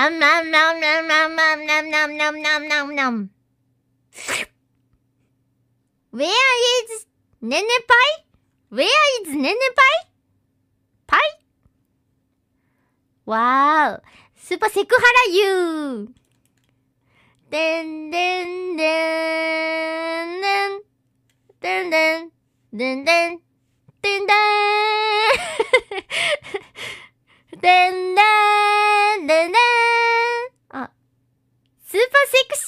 あんまんまんまんまんまんまんまんまんまんまんまん。Where is ねねぱい ?Where is ねねぱいぱいわースーパーセクハラユーでんでんでんでんでんでんでんでんでんでんでんでんでんスーパーセクシー